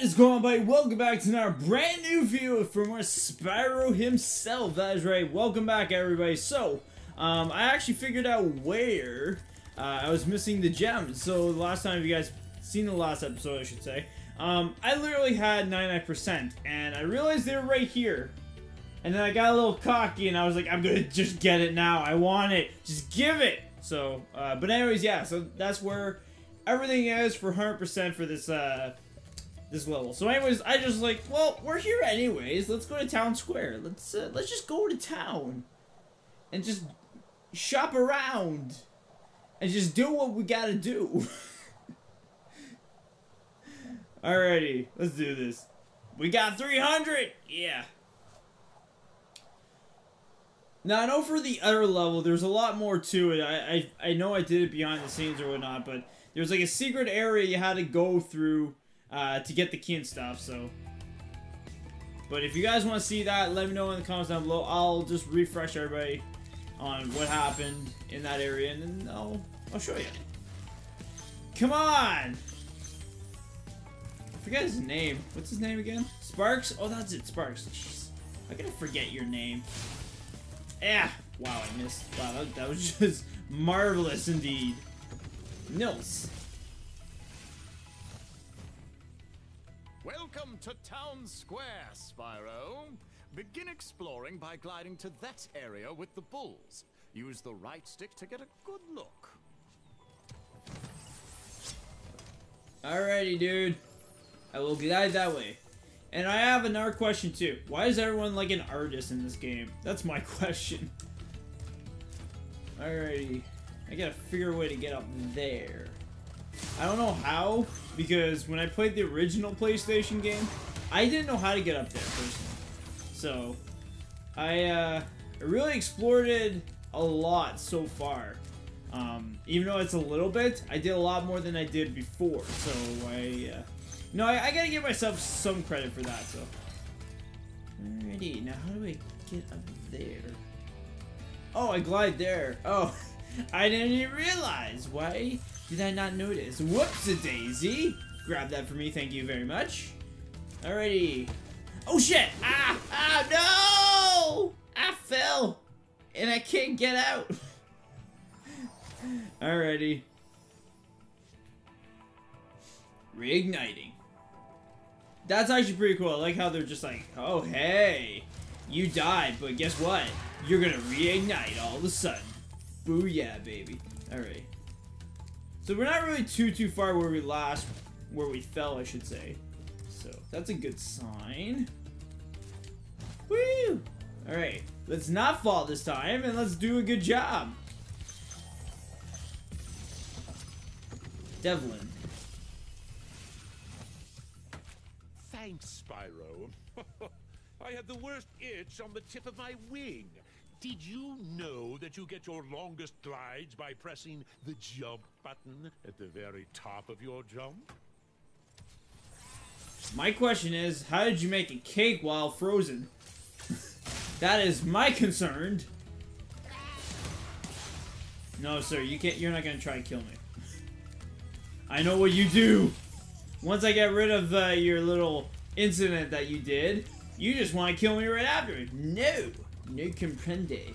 What is going on, buddy? Welcome back to another brand new video from more Spyro himself. That is right. Welcome back, everybody. So, um, I actually figured out where uh, I was missing the gems. So, the last time you guys seen the last episode, I should say, um, I literally had 99%, and I realized they were right here. And then I got a little cocky, and I was like, I'm gonna just get it now. I want it. Just give it. So, uh, but anyways, yeah. So that's where everything is for 100% for this, uh, this level. So anyways, I just like, well, we're here anyways. Let's go to town square. Let's uh, let's just go to town and just shop around and just do what we gotta do. Alrighty, let's do this. We got 300. Yeah. Now I know for the other level, there's a lot more to it. I, I I know I did it behind the scenes or whatnot, but there's like a secret area you had to go through uh, to get the key and stuff, so. But if you guys want to see that, let me know in the comments down below. I'll just refresh everybody on what happened in that area, and then I'll, I'll show you. Come on! I forget his name. What's his name again? Sparx? Oh, that's it, Sparx. Jeez. I gotta forget your name. Yeah. Wow, I missed. Wow, that, that was just marvelous indeed. Nils. Welcome to Town Square, Spyro. Begin exploring by gliding to that area with the bulls. Use the right stick to get a good look. Alrighty, dude. I will glide that way. And I have another question too. Why is everyone like an artist in this game? That's my question. Alrighty. I gotta figure a way to get up there. I don't know how, because when I played the original PlayStation game, I didn't know how to get up there personally. So, I, uh, really explored it a lot so far. Um, even though it's a little bit, I did a lot more than I did before. So I, uh, no, I, I, gotta give myself some credit for that. So, alrighty, now how do I get up there? Oh, I glide there. Oh, I didn't even realize. Why did I not notice? Whoops, a daisy. Grab that for me, thank you very much. Alrighty. Oh shit! Ah! Ah! No! I fell, and I can't get out. Alrighty. Reigniting. That's actually pretty cool. I like how they're just like, oh hey, you died, but guess what? You're gonna reignite all of a sudden. Booyah, baby. Alright. So we're not really too, too far where we last, where we fell, I should say. So that's a good sign. Woo! Alright, let's not fall this time, and let's do a good job. Devlin. Thanks, Spyro. I had the worst itch on the tip of my wing. Did you know that you get your longest glides by pressing the jump button at the very top of your jump? My question is, how did you make a cake while frozen? that is my concern. No, sir, you can't. You're not gonna try to kill me. I know what you do. Once I get rid of uh, your little incident that you did, you just want to kill me right after. No. No comprende.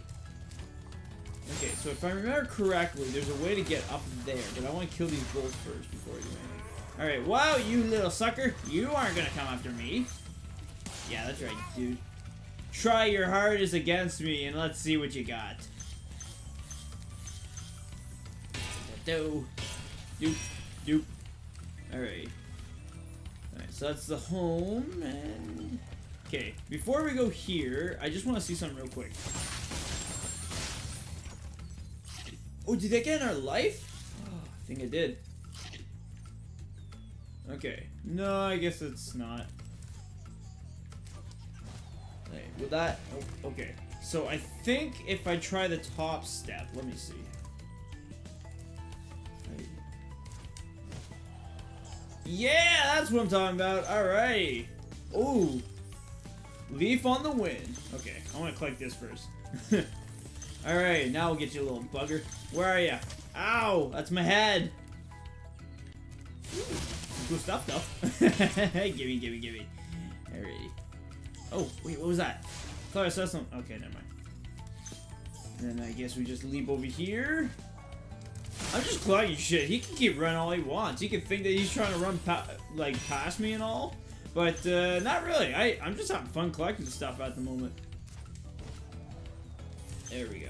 Okay, so if I remember correctly, there's a way to get up there, but I want to kill these bulls first before do anything. Alright, wow, you little sucker. You aren't gonna come after me. Yeah, that's right, dude. Try your hardest against me, and let's see what you got. Do. Doop. Doop. Alright. Alright, so that's the home, and... Okay, before we go here, I just want to see something real quick. Oh, did I get in our life? Oh, I think it did. Okay. No, I guess it's not. Hey, with that... Oh, okay. So I think if I try the top step, let me see. Yeah, that's what I'm talking about. Alright. Ooh. Leaf on the wind. Okay, I want to collect this first. Alright, now we'll get you a little bugger. Where are you? Ow! That's my head! cool stuff, though. gimme, gimme, gimme. Alrighty. Oh, wait, what was that? I thought I saw something. Okay, never mind. Then I guess we just leap over here. I'm just collecting shit. He can keep running all he wants. He can think that he's trying to run pa like past me and all, but uh, not really. I I'm just having fun collecting stuff at the moment. There we go.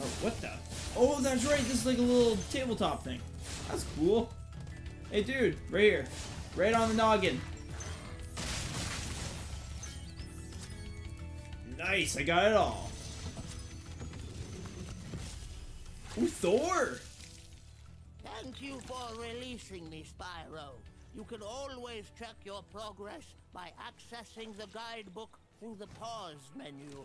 Oh, what the? Oh, that's right. This is like a little tabletop thing. That's cool. Hey, dude, right here, right on the noggin. Nice, I got it all. Ooh, Thor! Thank you for releasing me, Spyro. You can always check your progress by accessing the guidebook through the pause menu.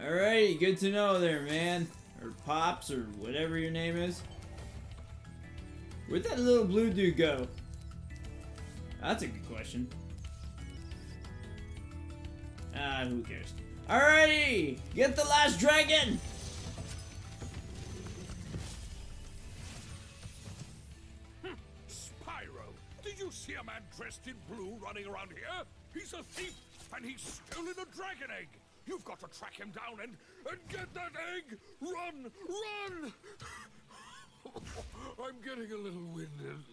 Alrighty, good to know there, man. Or Pops, or whatever your name is. Where'd that little blue dude go? That's a good question. Ah, who cares? Alrighty! Get the last dragon! Dressed in blue running around here? He's a thief, and he's stolen a dragon egg. You've got to track him down and and get that egg. Run, run! I'm getting a little winded.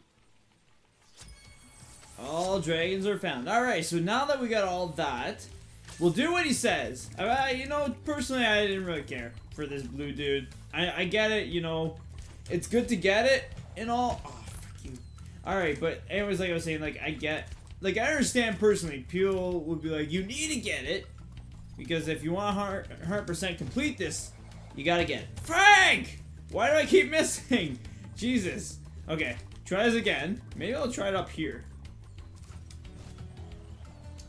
All dragons are found. Alright, so now that we got all that, we'll do what he says. Uh, I, you know, personally, I didn't really care for this blue dude. I, I get it, you know, it's good to get it and all. Oh, you. Alright, but anyways, like I was saying, like, I get, like, I understand personally, Peel would be like, you need to get it, because if you want to 100% complete this, you gotta get it. Frank! Why do I keep missing? Jesus. Okay, try this again. Maybe I'll try it up here.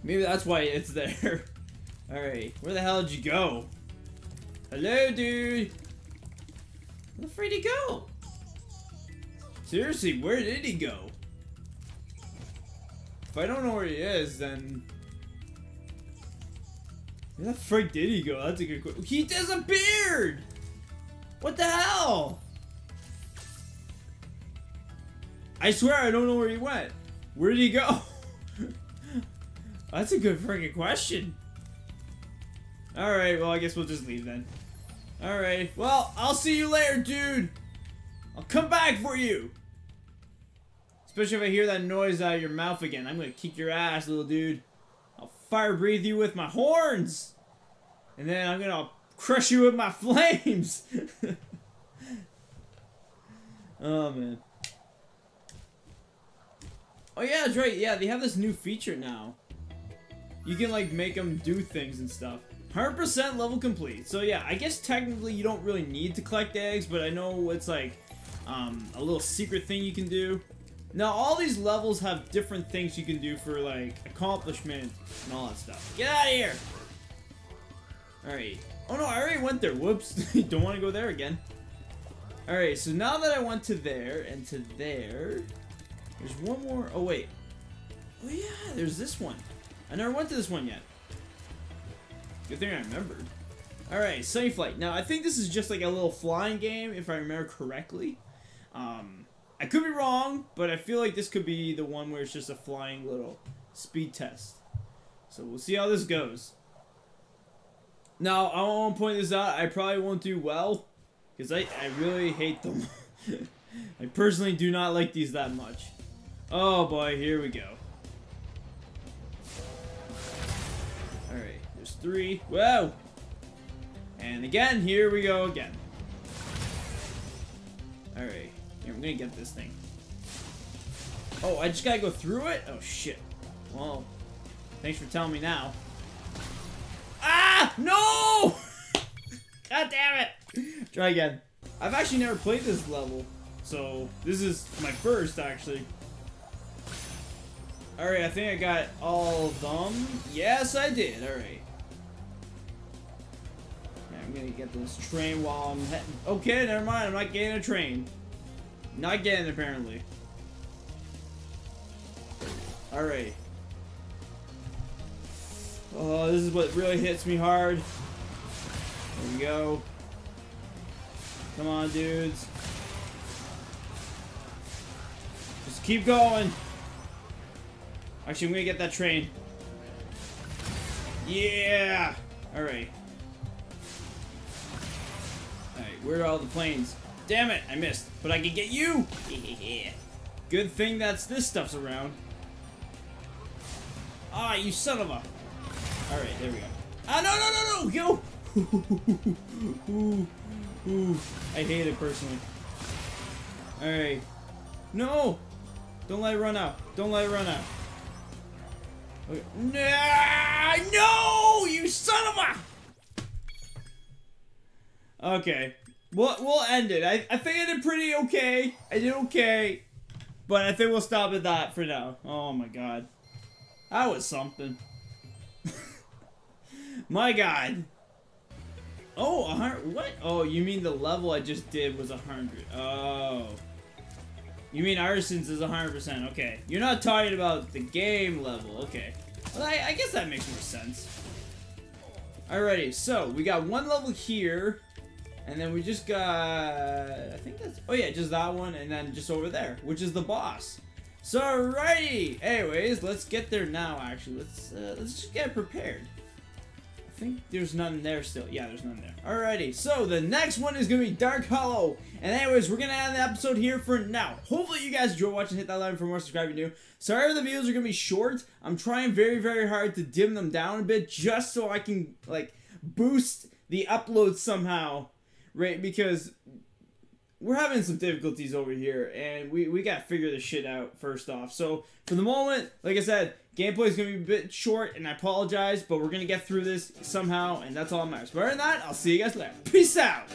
Maybe that's why it's there. Alright, where the hell did you go? Hello, dude! Where the did he go? Seriously, where did he go? If I don't know where he is, then... Where the frick did he go? That's a good question. He disappeared! What the hell? I swear I don't know where he went. Where did he go? That's a good freaking question. Alright, well, I guess we'll just leave then. Alright, well, I'll see you later, dude. I'll come back for you. Especially if I hear that noise out of your mouth again. I'm gonna kick your ass, little dude. I'll fire breathe you with my horns. And then I'm gonna crush you with my flames. oh, man. Oh, yeah, that's right. Yeah, they have this new feature now. You can, like, make them do things and stuff. 100% level complete. So, yeah, I guess technically you don't really need to collect eggs, but I know it's, like, um, a little secret thing you can do. Now, all these levels have different things you can do for, like, accomplishment and all that stuff. Get out of here! Alright. Oh, no, I already went there. Whoops. don't want to go there again. Alright, so now that I went to there and to there, there's one more. Oh, wait. Oh, yeah, there's this one. I never went to this one yet. Good thing I remembered. Alright, Sunny Flight. Now, I think this is just like a little flying game, if I remember correctly. Um, I could be wrong, but I feel like this could be the one where it's just a flying little speed test. So we'll see how this goes. Now, I want to point this out. I probably won't do well, because I, I really hate them. I personally do not like these that much. Oh boy, here we go. Alright, there's three. Whoa! And again, here we go again. Alright, here, I'm gonna get this thing. Oh, I just gotta go through it? Oh shit. Well, thanks for telling me now. Ah! No! God damn it! Try again. I've actually never played this level, so this is my first, actually. Alright, I think I got all of them. Yes, I did. Alright. I'm gonna get this train while I'm heading. Okay, never mind. I'm not getting a train. Not getting apparently. Alright. Oh, this is what really hits me hard. There we go. Come on, dudes. Just keep going. Actually, I'm gonna get that train. Yeah! Alright. Alright, where are all the planes? Damn it, I missed. But I can get you! Good thing that's this stuff's around. Ah, you son of a... Alright, there we go. Ah, no, no, no, no! Go! ooh, ooh. I hate it personally. Alright. No! Don't let it run out. Don't let it run out. Okay. Nah, no! You son of a... Okay. We'll, we'll end it. I, I think I did pretty okay. I did okay. But I think we'll stop at that for now. Oh my god. That was something. my god. Oh, a hundred. What? Oh, you mean the level I just did was a hundred? Oh. You mean Artisans is a 100%. Okay. You're not talking about the game level. Okay. Well, I, I guess that makes more sense. Alrighty, so we got one level here. And then we just got... I think that's... Oh yeah, just that one. And then just over there, which is the boss. So, alrighty. Anyways, let's get there now, actually. Let's, uh, let's just get prepared I think there's none there still. Yeah, there's none there. Alrighty, so the next one is to be Dark Hollow. And anyways, we're to end the episode here for now. Hopefully you guys enjoy watching. Hit that like for more, subscribe if you're new. Sorry the videos are to be short. I'm trying very, very hard to dim them down a bit just so I can, like, boost the upload somehow. Right, because we're having some difficulties over here, and we, we got to figure this shit out first off. So, for the moment, like I said, gameplay is going to be a bit short, and I apologize, but we're going to get through this somehow, and that's all that matters. But other than that, I'll see you guys later. Peace out!